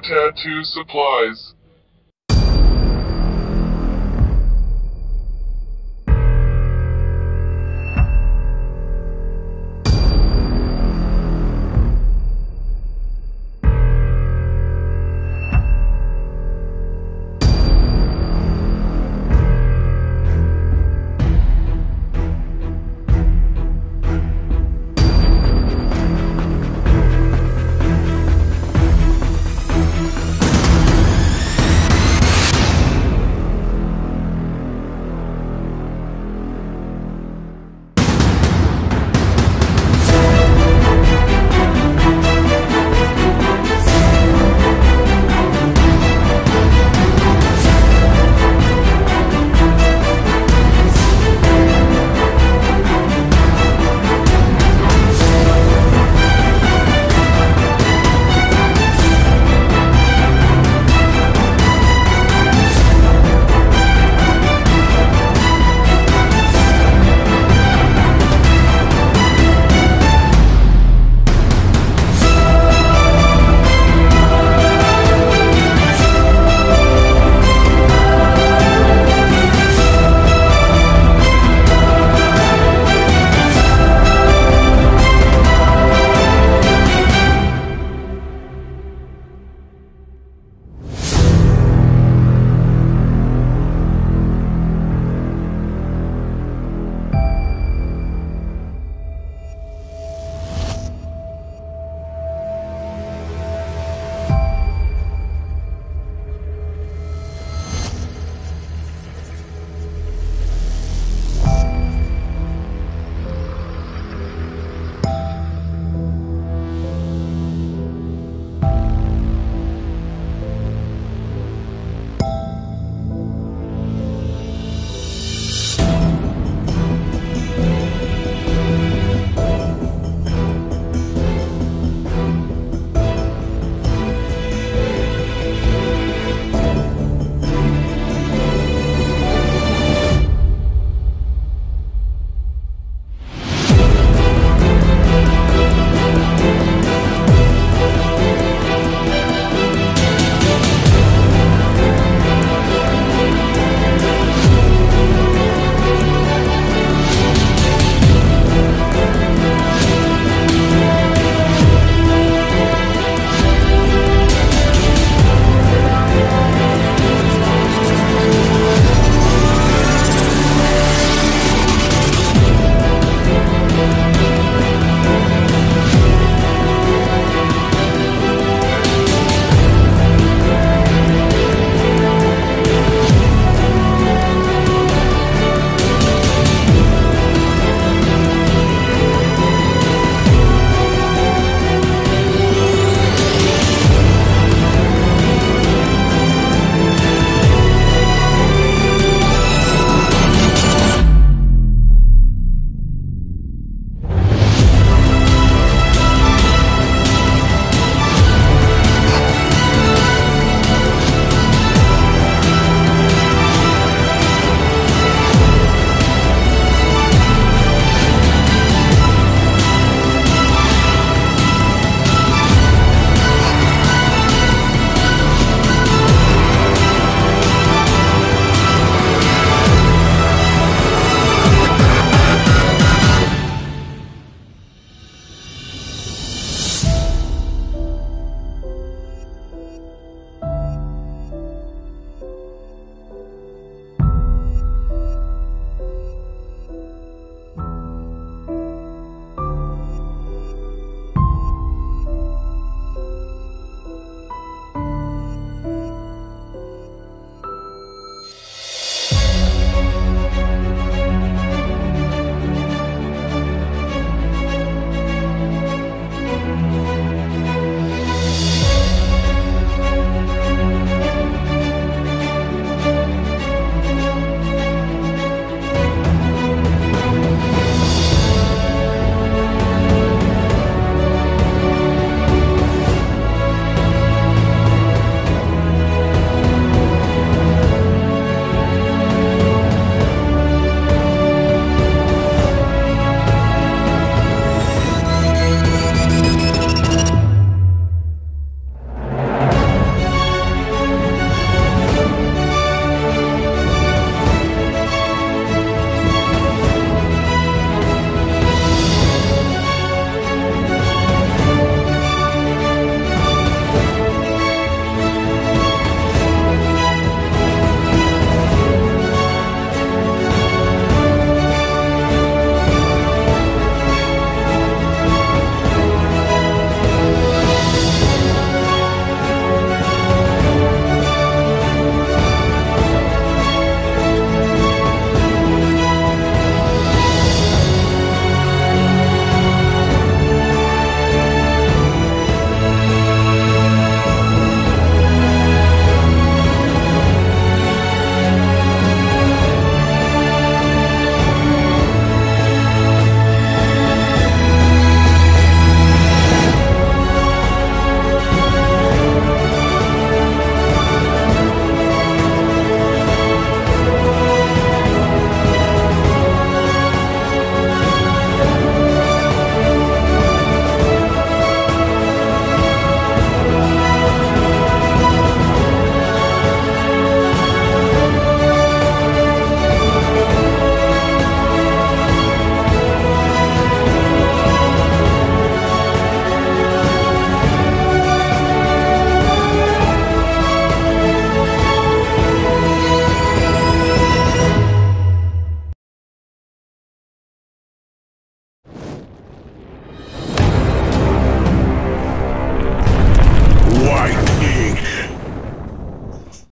Tattoo supplies.